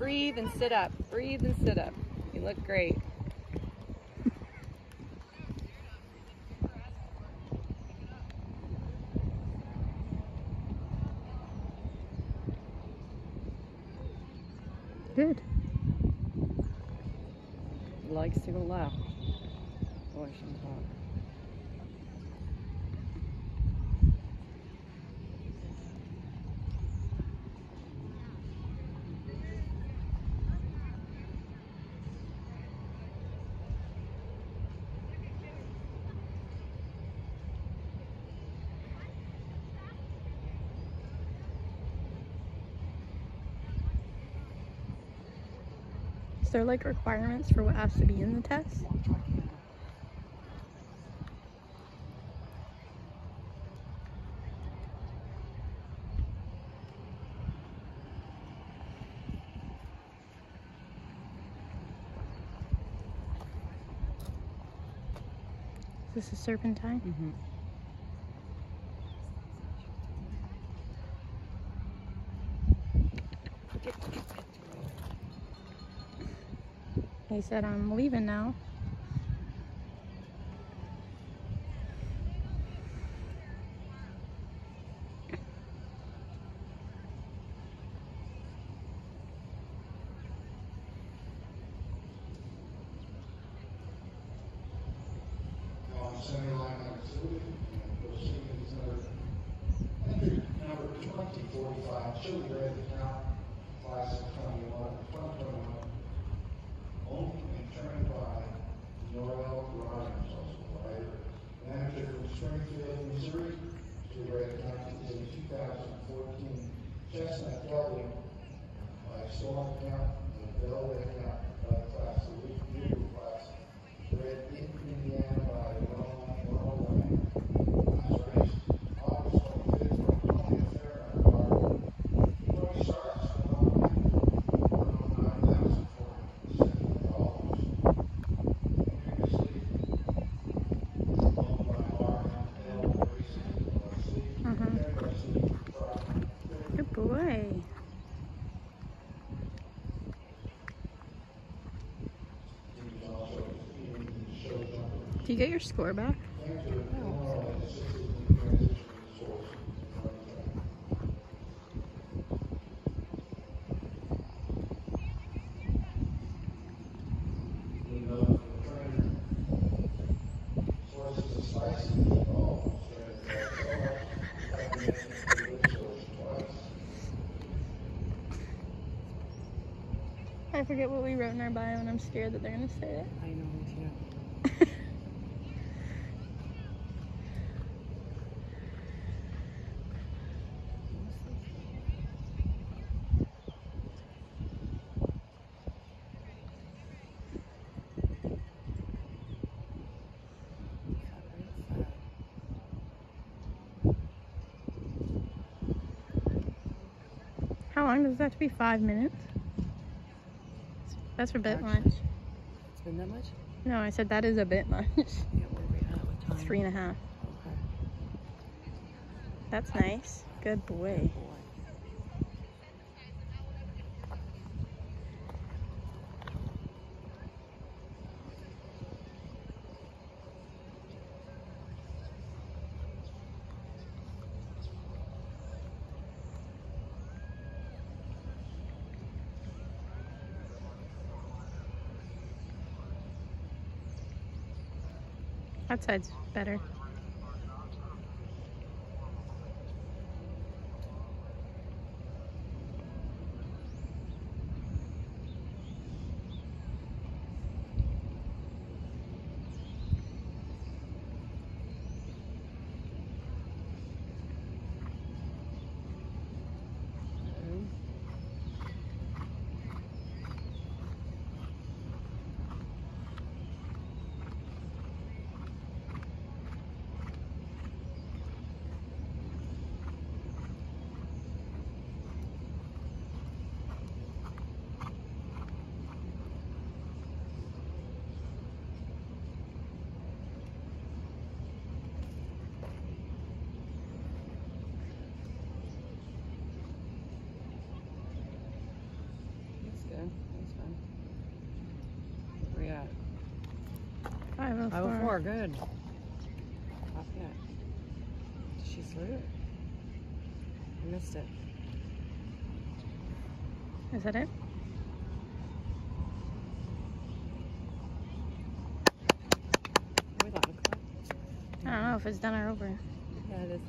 Breathe and sit up. Breathe and sit up. You look great. Good. He likes to go left. Push Is there like requirements for what has to be in the test? Is this a serpentine? Mm-hmm. He said I'm leaving now. number, number twenty forty-five, chili red account, class of twenty-one, twenty twenty-one, owned and turned by Noel Rogers, also a writer, manager from Springfield, Missouri, to two thousand fourteen Chestnut Gelding by Storm Account, and Bell you get your score back? I forget what we wrote in our bio and I'm scared that they're gonna say it. I know, me too. How long does that have to be? Five minutes? That's a bit much. It's been that much? No, I said that is a bit much. Yeah, where are we at? What time? Three and a half. Okay. That's nice. Good boy. Boy. That side's better. More. Good. Lafayette. Did she threw it? I missed it. Is that it? We thought it was I don't know if it's done or over. Yeah, it is.